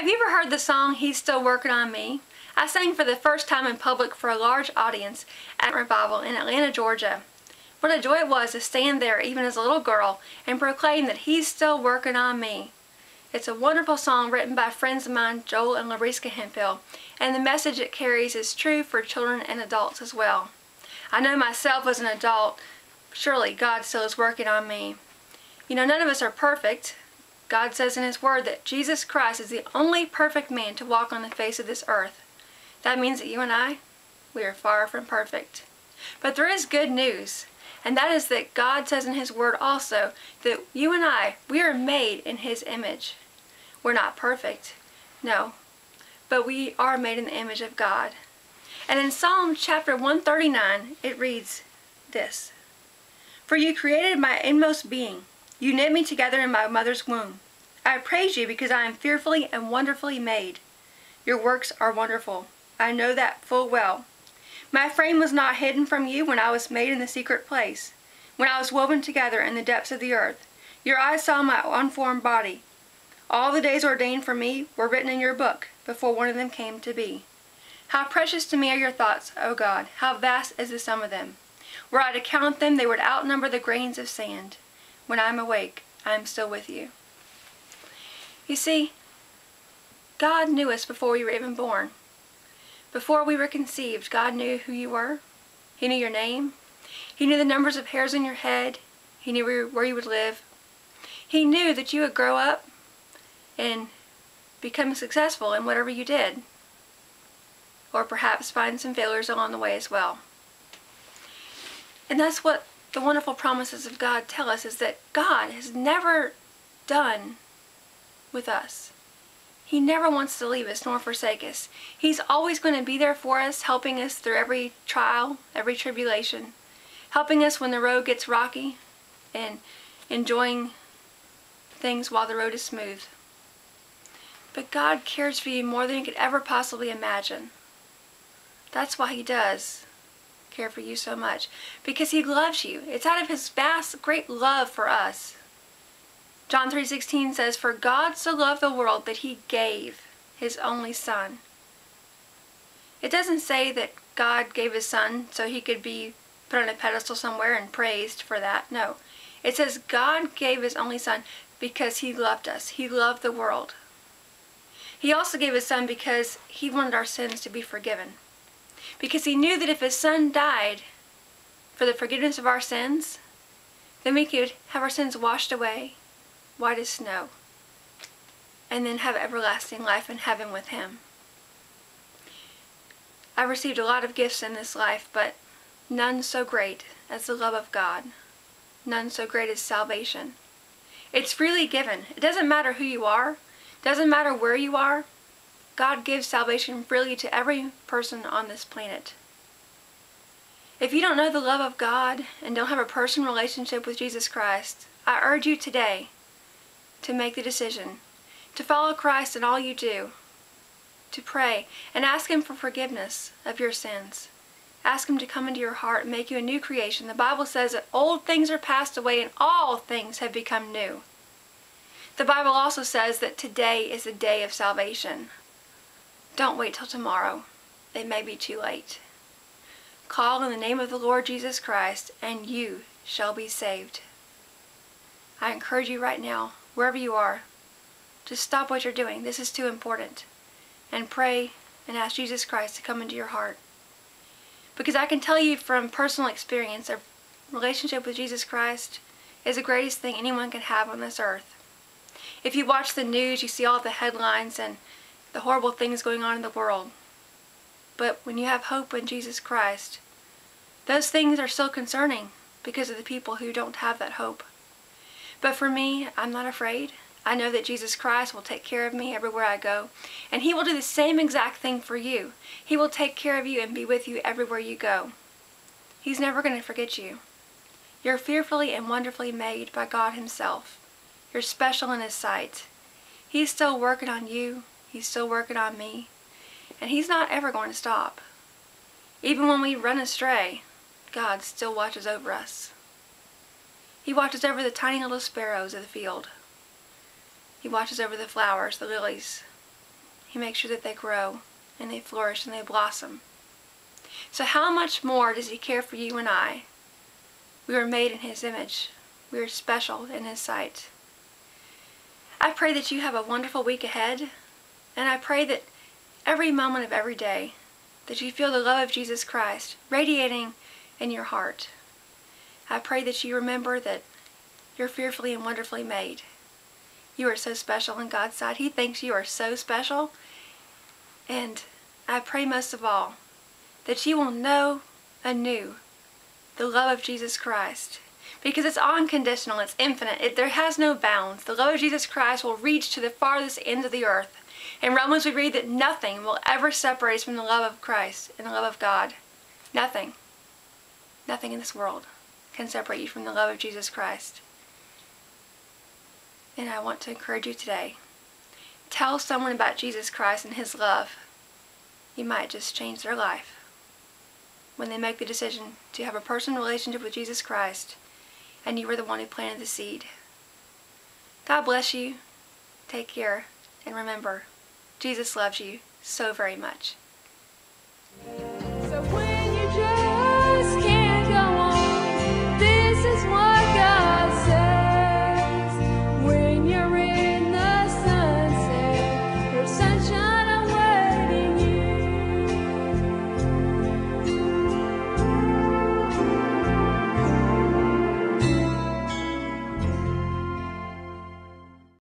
Have you ever heard the song He's Still Working on Me? I sang for the first time in public for a large audience at Revival in Atlanta, Georgia. What a joy it was to stand there even as a little girl and proclaim that He's still working on me. It's a wonderful song written by friends of mine, Joel and LaBreeska Hemphill, and the message it carries is true for children and adults as well. I know myself as an adult, surely God still is working on me. You know, none of us are perfect. God says in His Word that Jesus Christ is the only perfect man to walk on the face of this earth. That means that you and I, we are far from perfect. But there is good news, and that is that God says in His Word also that you and I, we are made in His image. We're not perfect, no, but we are made in the image of God. And in Psalm chapter 139, it reads this For you created my inmost being, you knit me together in my mother's womb. I praise you because I am fearfully and wonderfully made. Your works are wonderful. I know that full well. My frame was not hidden from you when I was made in the secret place, when I was woven together in the depths of the earth. Your eyes saw my unformed body. All the days ordained for me were written in your book before one of them came to be. How precious to me are your thoughts, O God! How vast is the sum of them! Were I to count them, they would outnumber the grains of sand. When I am awake, I am still with you. You see, God knew us before we were even born. Before we were conceived, God knew who you were. He knew your name. He knew the numbers of hairs on your head. He knew where you would live. He knew that you would grow up and become successful in whatever you did. Or perhaps find some failures along the way as well. And that's what the wonderful promises of God tell us is that God has never done with us. He never wants to leave us nor forsake us. He's always going to be there for us, helping us through every trial, every tribulation, helping us when the road gets rocky, and enjoying things while the road is smooth. But God cares for you more than you could ever possibly imagine. That's why He does care for you so much. Because He loves you. It's out of His vast, great love for us John 3.16 says, For God so loved the world that he gave his only son. It doesn't say that God gave his son so he could be put on a pedestal somewhere and praised for that. No. It says God gave his only son because he loved us. He loved the world. He also gave his son because he wanted our sins to be forgiven. Because he knew that if his son died for the forgiveness of our sins, then we could have our sins washed away white as snow, and then have everlasting life in heaven with him. I've received a lot of gifts in this life, but none so great as the love of God. None so great as salvation. It's freely given. It doesn't matter who you are. Doesn't matter where you are. God gives salvation freely to every person on this planet. If you don't know the love of God and don't have a personal relationship with Jesus Christ, I urge you today to make the decision to follow Christ in all you do, to pray and ask Him for forgiveness of your sins. Ask Him to come into your heart and make you a new creation. The Bible says that old things are passed away and all things have become new. The Bible also says that today is the day of salvation. Don't wait till tomorrow. It may be too late. Call in the name of the Lord Jesus Christ and you shall be saved. I encourage you right now wherever you are, just stop what you're doing. This is too important. And pray and ask Jesus Christ to come into your heart. Because I can tell you from personal experience, a relationship with Jesus Christ is the greatest thing anyone can have on this earth. If you watch the news, you see all the headlines and the horrible things going on in the world. But when you have hope in Jesus Christ, those things are still concerning because of the people who don't have that hope. But for me, I'm not afraid. I know that Jesus Christ will take care of me everywhere I go. And He will do the same exact thing for you. He will take care of you and be with you everywhere you go. He's never going to forget you. You're fearfully and wonderfully made by God Himself. You're special in His sight. He's still working on you. He's still working on me. And He's not ever going to stop. Even when we run astray, God still watches over us. He watches over the tiny little sparrows of the field. He watches over the flowers, the lilies. He makes sure that they grow and they flourish and they blossom. So how much more does he care for you and I? We were made in his image. We are special in his sight. I pray that you have a wonderful week ahead, and I pray that every moment of every day that you feel the love of Jesus Christ radiating in your heart. I pray that you remember that you're fearfully and wonderfully made. You are so special in God's sight. He thinks you are so special. And I pray most of all that you will know anew the love of Jesus Christ because it's unconditional, it's infinite, it, there has no bounds. The love of Jesus Christ will reach to the farthest ends of the earth. In Romans we read that nothing will ever separate us from the love of Christ and the love of God. Nothing. Nothing in this world can separate you from the love of Jesus Christ. And I want to encourage you today. Tell someone about Jesus Christ and His love. You might just change their life when they make the decision to have a personal relationship with Jesus Christ and you were the one who planted the seed. God bless you. Take care. And remember, Jesus loves you so very much. So